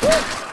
Woo!